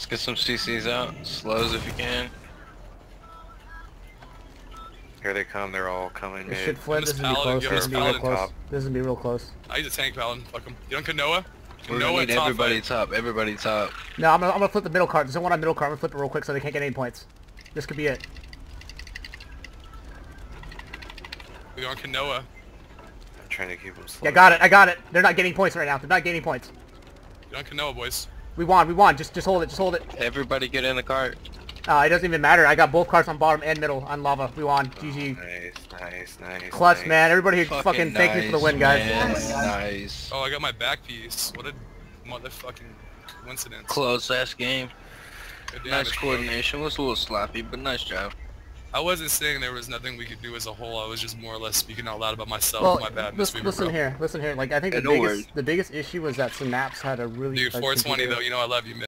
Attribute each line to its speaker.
Speaker 1: Let's get some CCs out. Slows if you can.
Speaker 2: Here they come. They're all coming
Speaker 3: This
Speaker 2: mid.
Speaker 3: should flip. This is gonna be close. This
Speaker 4: us
Speaker 3: is gonna be real close. This is gonna be real close.
Speaker 4: I use a tank paladin. Fuck him. You on Kanoa?
Speaker 1: We're
Speaker 4: Kanoa
Speaker 1: gonna need
Speaker 4: top
Speaker 1: everybody
Speaker 4: fight.
Speaker 1: top. Everybody top.
Speaker 3: No, I'm gonna, I'm gonna flip the middle card. There's no one on middle card. I'm gonna flip it real quick so they can't get any points. This could be it.
Speaker 4: We on Kanoa.
Speaker 2: I'm trying to keep them slow.
Speaker 3: Yeah, got it. I got it. They're not getting points right now. They're not getting points.
Speaker 4: You on Kanoa, boys.
Speaker 3: We won. We won. Just just hold it. Just hold it.
Speaker 1: Everybody get in the cart.
Speaker 3: Uh, it doesn't even matter. I got both cards on bottom and middle on lava. We won. GG.
Speaker 2: Nice, nice, nice.
Speaker 3: Clutch,
Speaker 2: nice.
Speaker 3: man. Everybody here, fucking, thank you for the win, guys.
Speaker 1: man. Nice.
Speaker 4: Oh, I got my back piece. What a motherfucking coincidence.
Speaker 1: Close ass game. Nice coordination. Was a little sloppy, but nice job.
Speaker 4: I wasn't saying there was nothing we could do as a whole. I was just more or less speaking out loud about myself.
Speaker 3: Well,
Speaker 4: my bad,
Speaker 3: listen, listen here. Listen here. Like I think the
Speaker 1: Yeah, no
Speaker 3: biggest
Speaker 1: worries.
Speaker 3: the biggest issue was that Synapse had a really
Speaker 4: Dude,
Speaker 3: like,
Speaker 4: 420 though. You know I love you, man.